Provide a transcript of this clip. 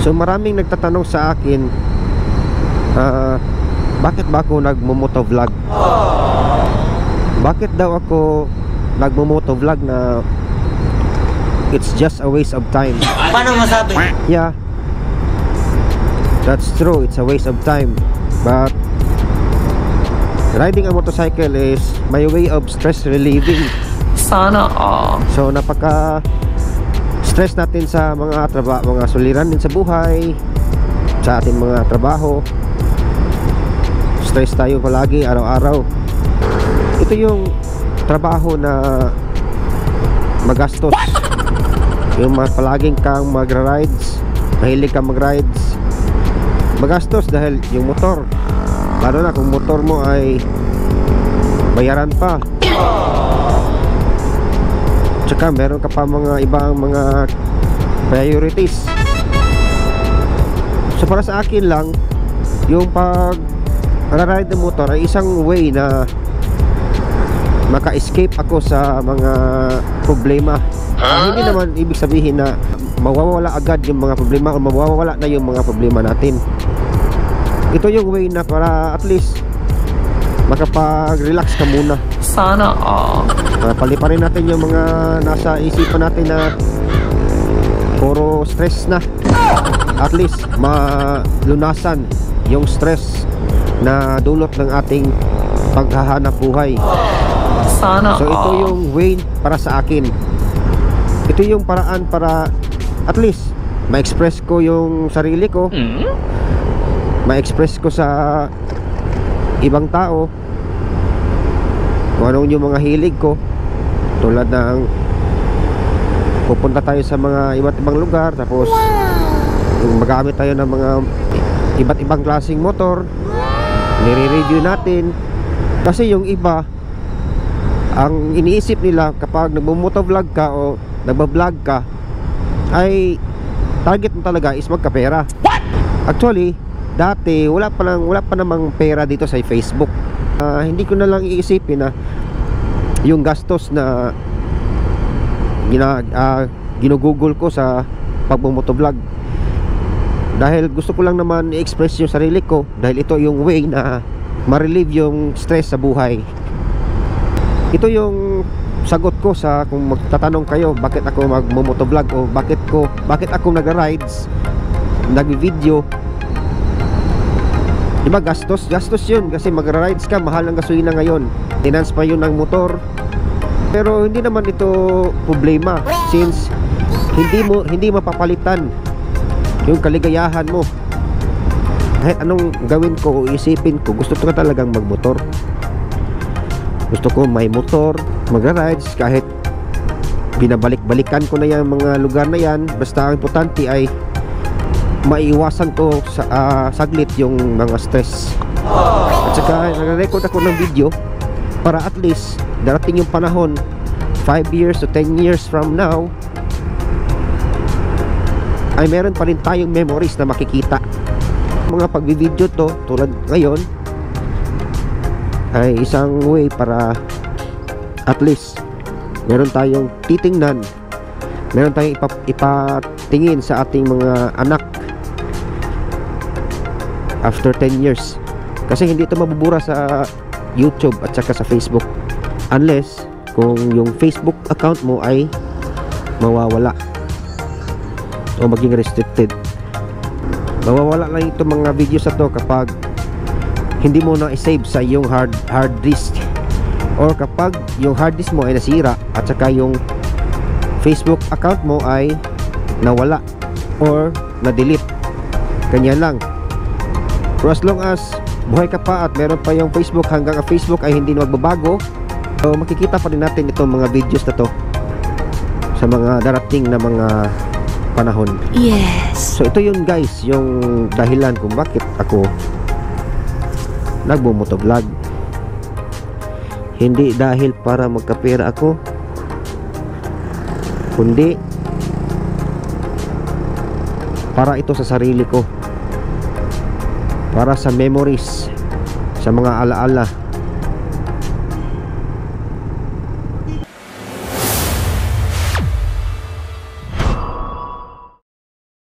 So maraming nagtatanong sa akin ah, bakit ba ako nagmumotovlog? Bakit daw ako nagmumotovlog na it's just a waste of time? Paano masabi? Yeah. That's true, it's a waste of time. But riding a motorcycle is my way of stress relieving. Sana all. So napaka stress natin sa mga trabaho, mga suliran din sa buhay, sa ating mga trabaho. Stress tayo palagi araw-araw. Ito yung trabaho na magastos. Yung mga palaging kang magra-rides, mahilig kang mag-rides. Magastos dahil yung motor. Lalo na kung motor mo ay bayaran pa. Tsaka meron ka pa mga ibang mga priorities. So para sa akin lang, yung pag ride ng motor ay isang way na maka-escape ako sa mga problema. Ah, hindi naman ibig sabihin na mawawala agad yung mga problema o mawawala na yung mga problema natin. Ito yung way na para at least makapag-relax ka muna. Sana all. Uh, paliparin natin yung mga nasa isipan natin na puro stress na. At least malunasan yung stress na dulot ng ating paghahanap buhay. Sana So ito all. yung way para sa akin. Ito yung paraan para at least ma-express ko yung sarili ko, ma-express ko sa ibang tao kung anong yung mga hilig ko tulad ng pupunta tayo sa mga iba't ibang lugar tapos magamit tayo ng mga iba't ibang klaseng motor nire-review natin. Kasi yung iba ang iniisip nila kapag nagmumotovlog ka o nagbablog ka ay target mo talaga is magkapera. Actually dati wala pa lang wala pa namang pera dito sa Facebook. Ah, hindi ko na lang iisipin na yung gastos na gina, ah, ginugugol ko sa pagmumotovlog. Dahil gusto ko lang naman i-express yung sarili ko dahil ito yung way na ma-relieve yung stress sa buhay. Ito yung sagot ko sa kung magtatanong kayo bakit ako magmumotovlog o bakit ko bakit ako nag-rides Diba gastos? Gastos yun kasi magra-rides ka, mahal ang gasolina ngayon. Finance pa yun ng motor. Pero hindi naman ito problema since hindi mo hindi mapapalitan yung kaligayahan mo. Kahit anong gawin ko o isipin ko, gusto ko talagang magmotor. Gusto ko may motor, magra-rides kahit binabalik-balikan ko na yung mga lugar na yan. Basta ang importante ay maiwasan ko sa ah, saglit yung mga stress. At saka nagre-record ako ng video para at least darating yung panahon 5 years to 10 years from now ay meron pa rin tayong memories na makikita. Mga pagbi-video to tulad ngayon ay isang way para at least meron tayong titingnan meron tayong ipa, ipatingin sa ating mga anak after 10 years. Kasi hindi ito mabubura sa YouTube at saka sa Facebook. Unless kung yung Facebook account mo ay mawawala o maging restricted. Mawawala lang itong mga videos na to kapag hindi mo na i-save sa iyong hard, hard disk. Or kapag yung hard disk mo ay nasira at saka yung Facebook account mo ay nawala or na-delete. Kanya lang pero as long as buhay ka pa at meron pa yung Facebook hanggang ang Facebook ay hindi magbabago so makikita pa rin natin itong mga videos na to sa mga darating na mga panahon Yes. So ito yun guys, yung dahilan kung bakit ako nagmumotovlog. Hindi dahil para magkapera ako, kundi para ito sa sarili ko. Para sa memories, sa mga alaala